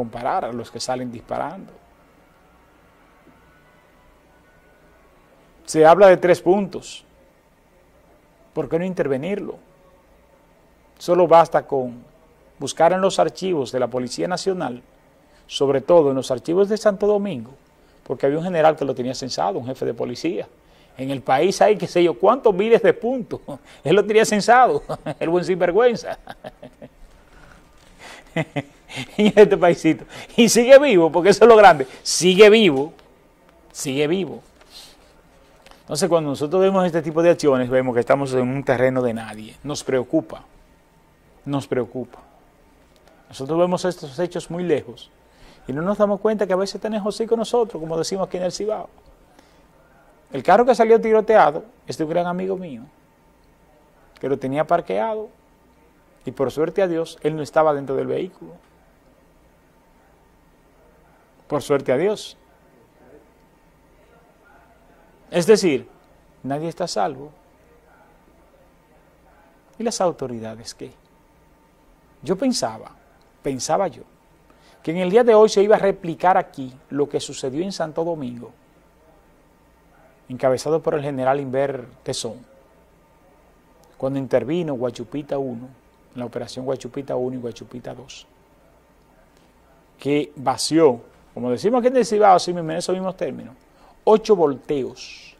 comparar a los que salen disparando. Se habla de tres puntos. ¿Por qué no intervenirlo? Solo basta con buscar en los archivos de la Policía Nacional, sobre todo en los archivos de Santo Domingo, porque había un general que lo tenía censado, un jefe de policía. En el país hay, qué sé yo, cuántos miles de puntos. Él lo tenía censado, el buen sinvergüenza. en este paísito. Y sigue vivo, porque eso es lo grande. Sigue vivo, sigue vivo. Entonces, cuando nosotros vemos este tipo de acciones, vemos que estamos en un terreno de nadie. Nos preocupa, nos preocupa. Nosotros vemos estos hechos muy lejos y no nos damos cuenta que a veces tenemos así con nosotros, como decimos aquí en el Cibao. El carro que salió tiroteado es de un gran amigo mío, que lo tenía parqueado y por suerte a Dios, él no estaba dentro del vehículo. Por suerte a Dios. Es decir, nadie está salvo. ¿Y las autoridades qué? Yo pensaba, pensaba yo, que en el día de hoy se iba a replicar aquí lo que sucedió en Santo Domingo, encabezado por el general Inver Tesón, cuando intervino Guachupita 1, en la operación Guachupita 1 y Guachupita 2, que vació, como decimos aquí en el Cibao, así en esos mismos términos, ocho volteos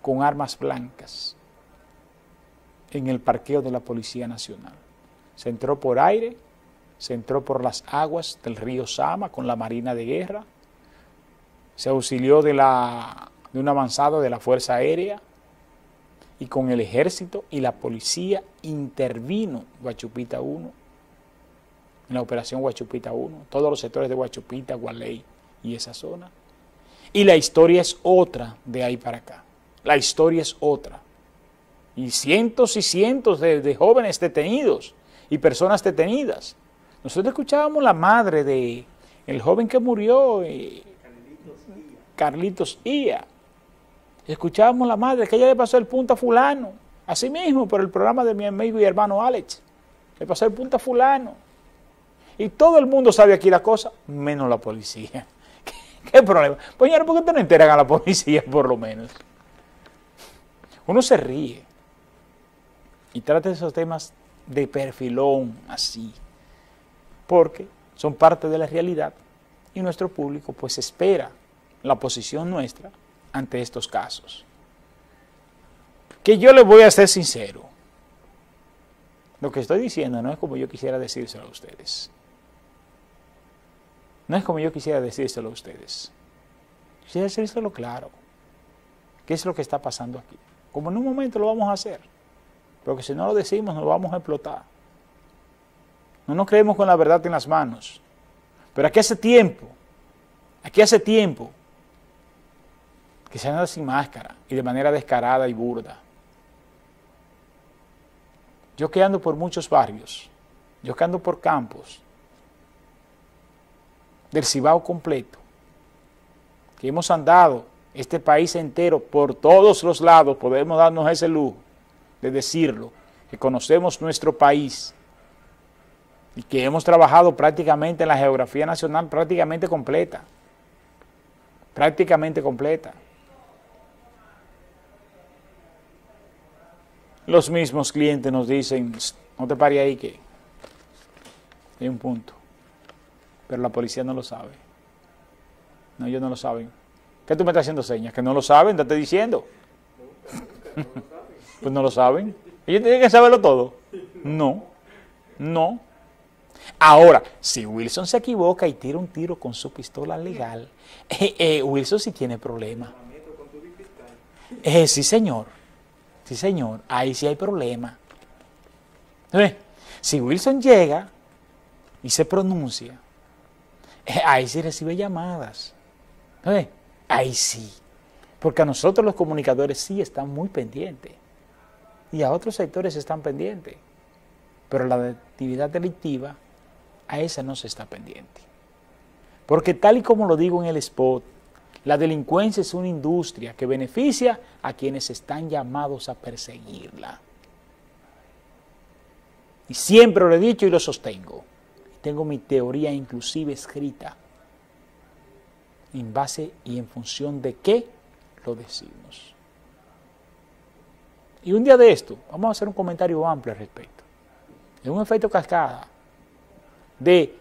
con armas blancas en el parqueo de la Policía Nacional. Se entró por aire, se entró por las aguas del río Sama con la Marina de Guerra, se auxilió de, un avanzado de la Fuerza Aérea y con el ejército y la policía intervino Guachupita 1 en la operación Guachupita 1, todos los sectores de Guachupita, Gualey y esa zona. Y la historia es otra de ahí para acá. La historia es otra. Y cientos y cientos de, jóvenes detenidos y personas detenidas. Nosotros escuchábamos la madre de el joven que murió, eh, Carlitos Ia. Escuchábamos la madre que ella le pasó el punto a fulano, así mismo por el programa de mi amigo y hermano Alex. Le pasó el punto a fulano. Y todo el mundo sabe aquí la cosa, menos la policía. ¿Qué, problema? Pues ¿por qué no enteran a la policía por lo menos? Uno se ríe y trata esos temas de perfilón así, porque son parte de la realidad y nuestro público pues espera la posición nuestra ante estos casos. Que yo les voy a ser sincero, lo que estoy diciendo no es como yo quisiera decírselo a ustedes. No es como yo quisiera decírselo a ustedes. Quisiera decírselo claro. ¿Qué es lo que está pasando aquí? Como en un momento lo vamos a hacer. Porque si no lo decimos, nos vamos a explotar. No nos creemos con la verdad en las manos. Pero aquí hace tiempo, aquí hace tiempo, que se anda sin máscara y de manera descarada y burda. Yo que ando por muchos barrios, yo que ando por campos, del Cibao completo, que hemos andado este país entero por todos los lados, podemos darnos ese lujo de decirlo, que conocemos nuestro país y que hemos trabajado prácticamente en la geografía nacional prácticamente completa, prácticamente completa. Los mismos clientes nos dicen, no te pare ahí que hay un punto, pero la policía no lo sabe. No, ellos no lo saben. ¿Qué tú me estás haciendo señas? Que no lo saben, te estoy diciendo. Pues no lo saben. Ellos tienen que saberlo todo. No, no. Ahora, si Wilson se equivoca y tira un tiro con su pistola legal, eh, eh, Wilson sí tiene problema. Eh, sí, señor. Sí, señor. Ahí sí hay problema. Si Wilson llega y se pronuncia, ahí sí recibe llamadas. Ahí sí. Porque a nosotros los comunicadores sí están muy pendientes y a otros sectores están pendientes. Pero la actividad delictiva, a esa no se está pendiente. Porque tal y como lo digo en el spot, la delincuencia es una industria que beneficia a quienes están llamados a perseguirla. Y siempre lo he dicho y lo sostengo. Tengo mi teoría inclusive escrita. ¿En base y en función de qué lo decimos? Y un día de esto, vamos a hacer un comentario amplio al respecto. De un efecto cascada. De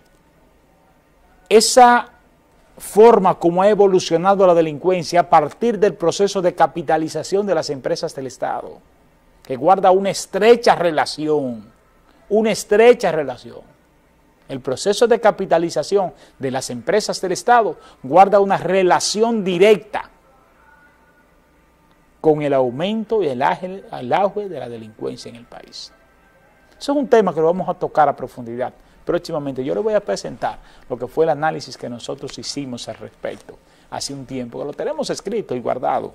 esa forma como ha evolucionado la delincuencia a partir del proceso de capitalización de las empresas del Estado, que guarda una estrecha relación, una estrecha relación el proceso de capitalización de las empresas del Estado guarda una relación directa con el aumento y el auge de la delincuencia en el país. Eso es un tema que lo vamos a tocar a profundidad próximamente. Yo le voy a presentar lo que fue el análisis que nosotros hicimos al respecto hace un tiempo, que lo tenemos escrito y guardado,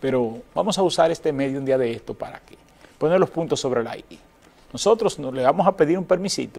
pero vamos a usar este medio un día de esto para que poner los puntos sobre la I. Nosotros le vamos a pedir un permisito